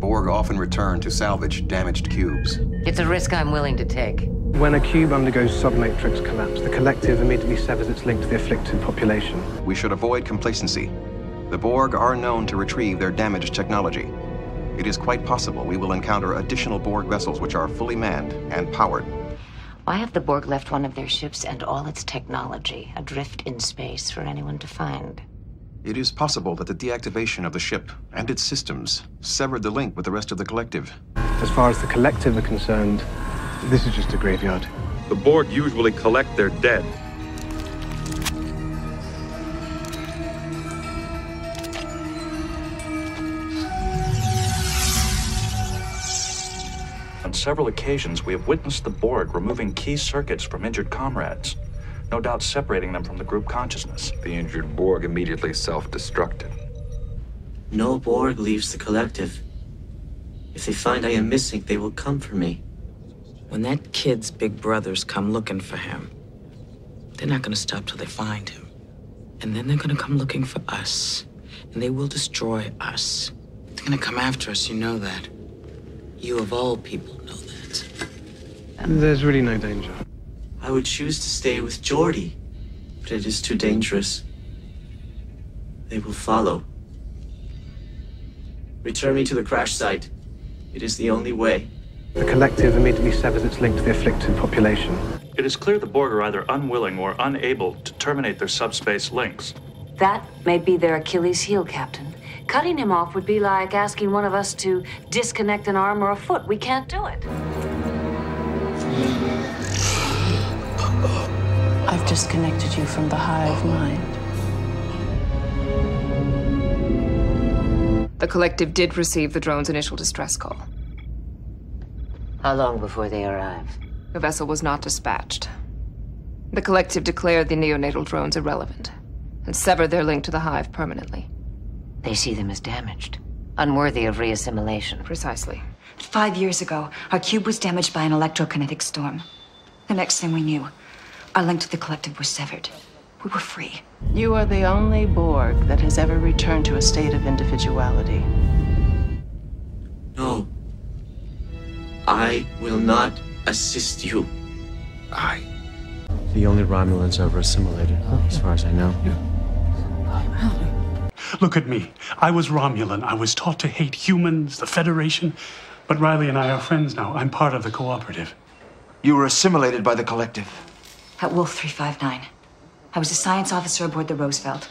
Borg often return to salvage damaged cubes. It's a risk I'm willing to take. When a cube undergoes submatrix collapse, the collective immediately severs its link to the afflicted population. We should avoid complacency. The Borg are known to retrieve their damaged technology. It is quite possible we will encounter additional Borg vessels which are fully manned and powered. Why have the Borg left one of their ships and all its technology adrift in space for anyone to find? It is possible that the deactivation of the ship and its systems severed the link with the rest of the collective. As far as the collective are concerned, this is just a graveyard. The Borg usually collect their dead. On several occasions, we have witnessed the Borg removing key circuits from injured comrades, no doubt separating them from the group consciousness. The injured Borg immediately self-destructed. No Borg leaves the collective. If they find I am missing, they will come for me. When that kid's big brothers come looking for him, they're not gonna stop till they find him. And then they're gonna come looking for us. And they will destroy us. They're gonna come after us, you know that. You of all people know that. There's really no danger. I would choose to stay with Geordi, but it is too dangerous. They will follow. Return me to the crash site. It is the only way. The collective immediately severs its link to the afflicted population. It is clear the Borg are either unwilling or unable to terminate their subspace links. That may be their Achilles heel, Captain. Cutting him off would be like asking one of us to disconnect an arm or a foot. We can't do it. I've disconnected you from the hive mind. The collective did receive the drone's initial distress call. How long before they arrive? The vessel was not dispatched. The collective declared the neonatal drones irrelevant and severed their link to the hive permanently. They see them as damaged, unworthy of reassimilation. Precisely. Five years ago, our cube was damaged by an electrokinetic storm. The next thing we knew, our link to the collective was severed. We were free. You are the only Borg that has ever returned to a state of individuality. No. I will not assist you. I. The only Romulans ever assimilated, oh. as far as I know. Look at me. I was Romulan. I was taught to hate humans, the Federation. But Riley and I are friends now. I'm part of the cooperative. You were assimilated by the collective. At Wolf 359. I was a science officer aboard the Roosevelt.